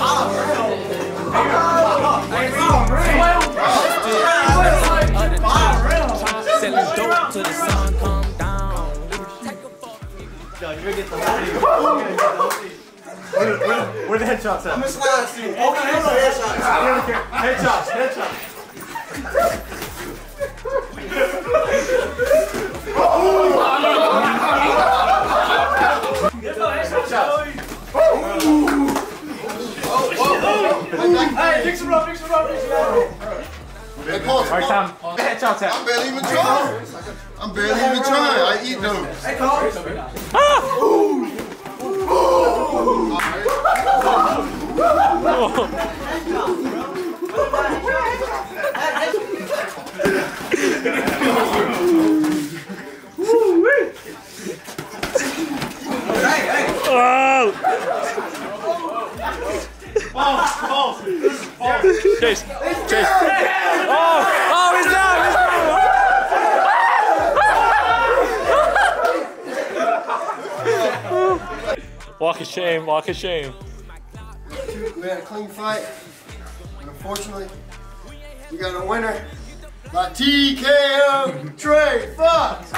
Yo, you're gonna get the. Where, the headshots at? I'm gonna slide you. Okay, headshots. Headshots. Headshots. Hey, fix erop, up, fix niks up, fix Paul, up! I'm barely even trying. I'm barely even trying. I eat no. Hey, Paul. Ah! Ooh! Ooh! Oh! Cole. Chase. Chase. Oh, oh, he's down. He's down. Walk of shame. Walk of shame. We had a clean fight. And unfortunately, we got a winner by TKO Trey Fox.